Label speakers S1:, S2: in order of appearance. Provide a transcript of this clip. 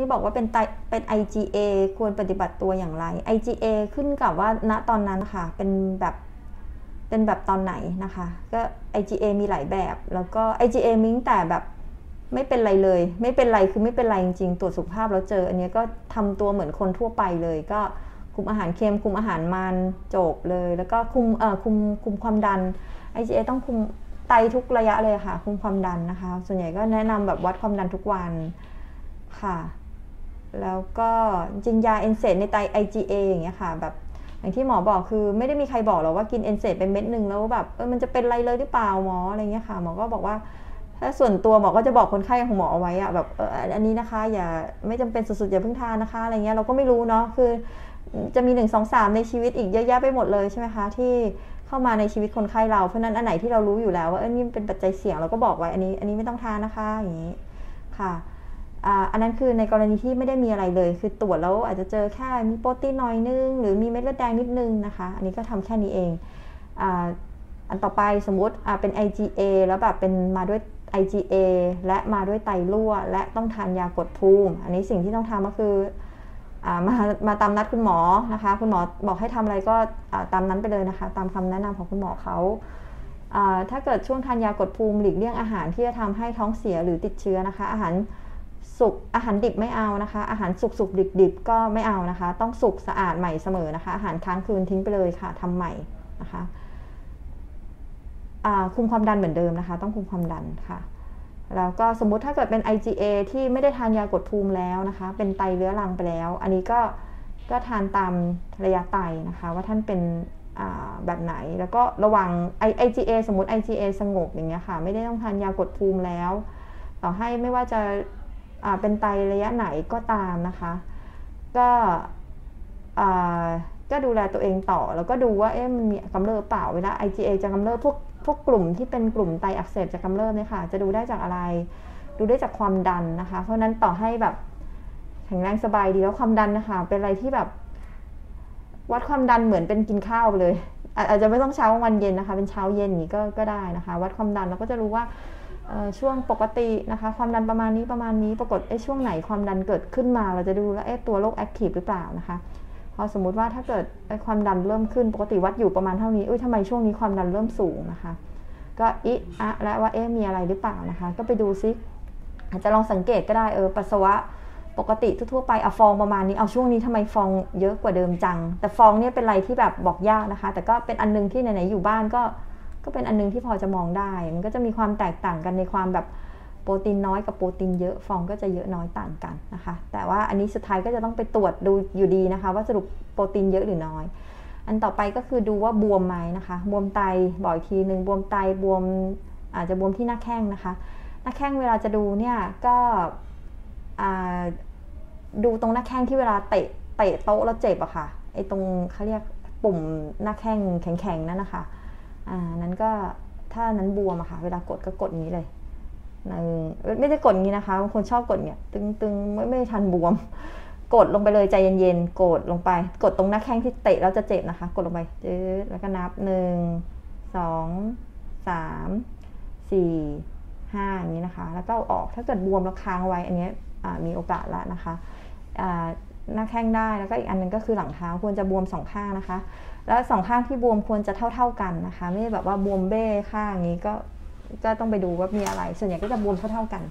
S1: นี่บอกว่าเป็นไตเป็น IgA ควรปฏิบัติตัวอย่างไร IgA ขึ้นกับว่าณตอนนั้นค่ะ เป็นแบบเป็นแบบตอนไหนนะคะ ก็ IgA มีหลายแบบ แล้วก็ IgA มิ้งแต่แบบไม่เป็นไรเลย ไม่เป็นไรคือไม่เป็นไรจริงๆ ตรวจสุขภาพแล้วเจอ อันนี้ก็ทำตัวเหมือนคนทั่วไปเลย ก็คุมอาหารเค็มคุมอาหารมันจบเลย แล้วก็คุมเอ่อคุมคุมความดัน IgA ต้องคุมไตทุกระยะเลยค่ะ คุมความดันนะคะ ส่วนใหญ่ก็แนะนำแบบวัดความดันทุกวันค่ะ แล้วก็จริงยาเอนเซตในไต IgA อย่างเงี้ยค่ะแบบอย่างที่หมอบอกคือไม่ได้มีใครบอกหรอกว่ากินเอนเซตเป็นเม็ดหนึ่งแล้วแบบเออมันจะเป็นไรเลยหรือเปล่าหมออะไรเงี้ยค่ะหมอก็บอกว่าถ้าส่วนตัวหมอก็จะบอกคนไข้ของหมอเอาไว้อะแบบเอออันนี้นะคะ อย่าไม่จำเป็นสุดๆอย่าเพิ่งทานนะคะอะไรเงี้ยเราก็ไม่รู้เนาะคือจะมีหนึ่งสองสามในชีวิตอีกเยอะแยะไปหมดเลยใช่ไหมคะที่เข้ามาในชีวิตคนไข้เราเพราะนั้นอันไหนที่เรารู้อยู่แล้วว่าเออนี่เป็นปัจจัยเสี่ยงเราก็บอกไว้อันนี้ อันนี้ไม่ต้องทานนะคะอย่างนี้ค่ะ อันนั้นคือในกรณีที่ไม่ได้มีอะไรเลย คือตรวจแล้วอาจจะเจอแค่มีโปรตีนน้อยนึง หรือมีเม็ดเลือดแดงนิดนึงนะคะ อันนี้ก็ทำแค่นี้เองอันต่อไปสมมติเป็น IgA แล้วแบบเป็นมาด้วย IgA และมาด้วยไตรั่ว และต้องทานยากดภูมิ อันนี้สิ่งที่ต้องทำก็คือมามาตามนัดคุณหมอนะคะ คุณหมอบอกให้ทำอะไรก็ตามนั้นไปเลยนะคะ ตามคำแนะนำของคุณหมอเขาถ้าเกิดช่วงทานยากดภูมิหลีกเลี่ยงอาหารที่จะทำให้ท้องเสียหรือติดเชื้อนะคะ อาหาร สุกอาหารดิบไม่เอานะคะ อาหารสุกสุกดิบดิบก็ไม่เอานะคะ ต้องสุกสะอาดใหม่เสมอนะคะ อาหารค้างคืนทิ้งไปเลยค่ะทำใหม่นะคะคุมความดันเหมือนเดิมนะคะ ต้องคุมความดันค่ะ แล้วก็สมมุติถ้าเกิดเป็น IgA ที่ไม่ได้ทานยากดภูมิแล้วนะคะ เป็นไตเรื้อรังไปแล้ว อันนี้ก็ก็ทานตามระยะไตนะคะ ว่าท่านเป็นแบบไหน แล้วก็ระวัง IgA สมมติ IgA สงบอย่างเงี้ยค่ะ ไม่ได้ต้องทานยากดภูมิแล้ว ต่อให้ไม่ว่าจะ เป็นไตระยะไหนก็ตามนะคะ ก็ก็ดูแลตัวเองต่อแล้วก็ดูว่าเอ๊ะมันมีกำเริบเปล่าเวลา IgA จะกำเริบพวกพวกกลุ่มที่เป็นกลุ่มไตอักเสบจะกำเริบเนี่ยค่ะ จะดูได้จากอะไร ดูได้จากความดันนะคะ เพราะนั้นต่อให้แบบแข็งแรงสบายดีแล้วความดันนะคะ เป็นอะไรที่แบบ วัดความดันเหมือนเป็นกินข้าวไปเลย อาจจะไม่ต้องเช้าวันเย็นนะคะ เป็นเช้าเย็นนี้ก็ก็ได้นะคะ วัดความดันเราก็จะรู้ว่า ช่วงปกตินะคะ ความดันประมาณนี้ประมาณนี้ปรากฏไอ้ช่วงไหนความดันเกิดขึ้นมา เราจะดูแล้วไอ้ตัวโรคแอคทีฟหรือเปล่านะคะพอสมมุติว่าถ้าเกิดไอ้ความดันเริ่มขึ้นปกติวัดอยู่ประมาณเท่านี้อุ้ยทำไมช่วงนี้ความดันเริ่มสูงนะคะ ก็อิอะและว่าเอ๊ะมีอะไรหรือเปล่านะคะ ก็ไปดูซิอาจจะลองสังเกตก็ได้เออปัสสาวะปกติทั่วๆไปเอาฟองประมาณนี้เอาช่วงนี้ทำไมฟองเยอะกว่าเดิมจัง แต่ฟองเนี่ยเป็นอะไรที่แบบบอกยากนะคะ แต่ก็เป็นอันนึงที่ไหนๆอยู่บ้านก็ ก็เป็นอันนึงที่พอจะมองได้ มันก็จะมีความแตกต่างกันในความแบบโปรตีนน้อยกับโปรตีนเยอะฟองก็จะเยอะน้อยต่างกันนะคะ แต่ว่าอันนี้สุดท้ายก็จะต้องไปตรวจดูอยู่ดีนะคะ ว่าสรุปโปรตีนเยอะหรือน้อย อันต่อไปก็คือดูว่าบวมไหมนะคะ บวมไตบ่อยทีหนึ่งบวมไตบวมอาจจะบวมที่หน้าแข้งนะคะ หน้าแข้งเวลาจะดูเนี่ยก็ดูตรงหน้าแข้งที่เวลาเตะเตะโต๊ะแล้วเจ็บอะค่ะไอตรงเขาเรียกปุ่มหน้าแข้งแข็งๆนั่นนะคะ อ่านั้นก็ถ้านั้นบวมอะค่ะ เวลากดก็กดงนี้เลยไม่ได้กดงี้นะคะบางคนชอบกดเนี่ย ตึงๆไม่ไม่ทันบวม กดลงไปเลยใจเย็นๆกดลงไป กดตรงหน้าแข้งที่เตะแล้วจะเจ็บนะคะ กดลงไปเจ๊แล้วก็นับหนึ่งสองสามสี่ห้าอย่างนี้นะคะ แล้วก็ออกถ้าเกิดบวมแล้วค้างไว้อันนี้มีโอกาสแล้วนะคะ หน้าแข้งได้ แล้วก็อีกอันนึงก็คือหลังเท้าควรจะบวมสองข้างนะคะ แล้วสองข้างที่บวมควรจะเท่า ๆกันนะคะ ไม่แบบว่าบวมเบ้ข้างนี้ก็ก็ต้องไปดูว่ามีอะไร ส่วนใหญ่ก็จะบวมเท่าๆกัน